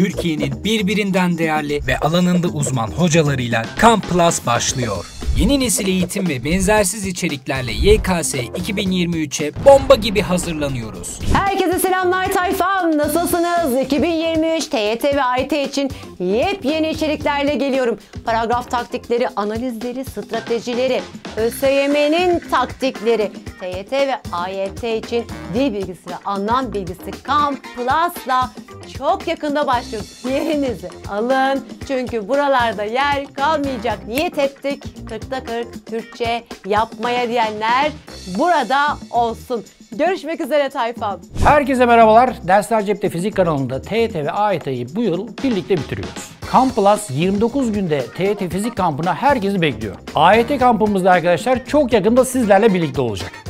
Türkiye'nin birbirinden değerli ve alanında uzman hocalarıyla Camp Plus başlıyor. Yeni nesil eğitim ve benzersiz içeriklerle YKS 2023'e bomba gibi hazırlanıyoruz. Herkese selamlar tayfam. Nasılsınız? 2023 TYT ve AYT için yepyeni içeriklerle geliyorum. Paragraf taktikleri, analizleri, stratejileri, ÖSYM'nin taktikleri, TYT ve AYT için dil bilgisi ve anlam bilgisi Camp Plus'la çok yakında başlıyoruz. Yerinizi alın çünkü buralarda yer kalmayacak. Niyet ettik 40'ta 40 Türkçe yapmaya diyenler burada olsun. Görüşmek üzere tayfam. Herkese merhabalar. Dersler Cepte Fizik kanalında TYT ve AYT'yi bu yıl birlikte bitiriyoruz. Kamp Plus 29 günde TYT Fizik kampına herkesi bekliyor. AYT kampımızda arkadaşlar çok yakında sizlerle birlikte olacak.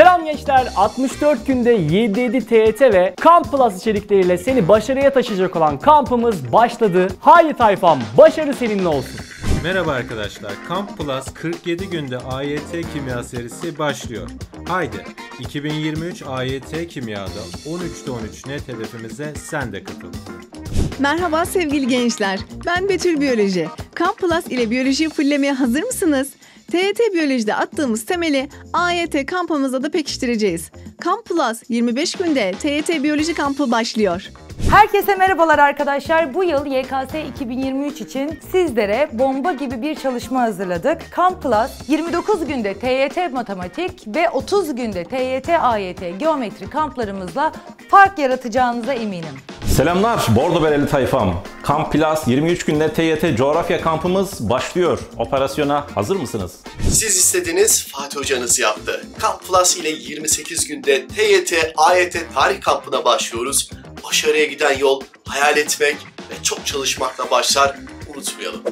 Selam gençler. 64 günde 7 TYT ve Kamp Plus içerikleriyle seni başarıya taşıyacak olan kampımız başladı. Haydi tayfam, başarı seninle olsun. Merhaba arkadaşlar. Camp Plus 47 günde AYT kimya serisi başlıyor. Haydi 2023 AYT kimyada 13'te 13 net hedefimize sen de katıl. Merhaba sevgili gençler. Ben Betül Biyoloji. Kamp Plus ile biyolojiyi fullemeye hazır mısınız? TET Biyoloji'de attığımız temeli AYT kampımızda da pekiştireceğiz. Kamp Plus 25 günde TET Biyoloji kampı başlıyor. Herkese merhabalar arkadaşlar. Bu yıl YKS 2023 için sizlere bomba gibi bir çalışma hazırladık. Camp Plus 29 günde TYT matematik ve 30 günde TYT AYT geometri kamplarımızla fark yaratacağınıza eminim. Selamlar Bordo Bereli tayfam. Kamp Plus 23 günde TYT coğrafya kampımız başlıyor. Operasyona hazır mısınız? Siz istediniz, Fatih hocanız yaptı. Kamp Plus ile 28 günde TYT, AYT tarih kampına başlıyoruz. Başarıya giden yol hayal etmek ve çok çalışmakla başlar. Unutmayalım.